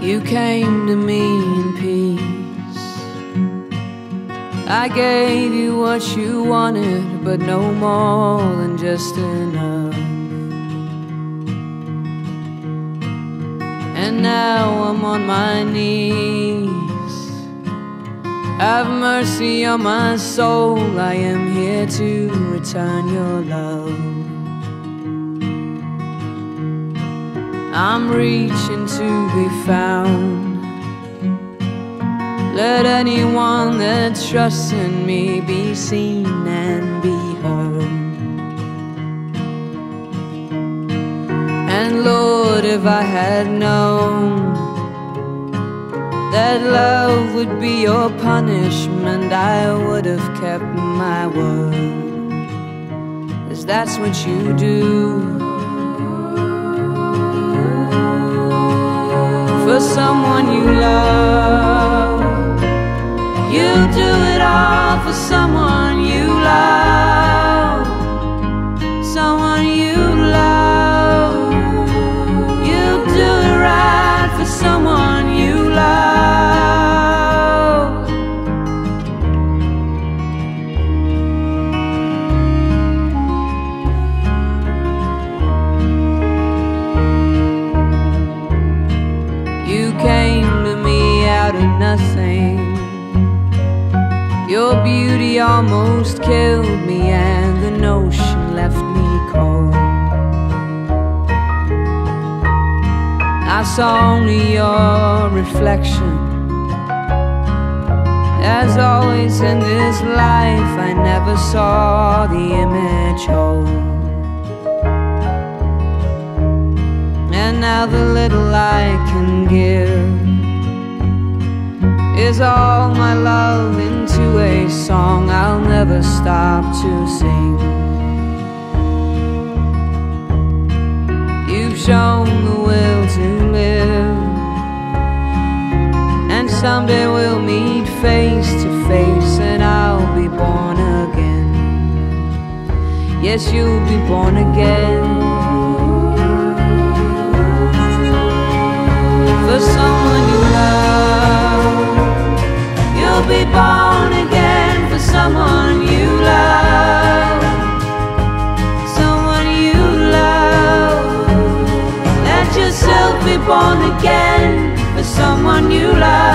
You came to me in peace. I gave you what you wanted, but no more than just enough. And now I'm on my knees. Have mercy on my soul. I am here to return your love. I'm reaching to be found. Let anyone that trusts in me be seen and be heard. And Lord, if I had known that love would be your punishment, I would have kept my word. Cause that's what you do. For someone you love. You do it all for someone you love. Someone you nothing. Your beauty almost killed me, and the notion left me cold. I saw only your reflection. As always in this life, I never saw the image whole. And now the little I can give is all my love into a song I'll never stop to sing. You've shown the will to live, and someday we'll meet face to face, and I'll be born again. Yes, you'll be born again. someone you love, someone you love. Let yourself be born again for someone you love.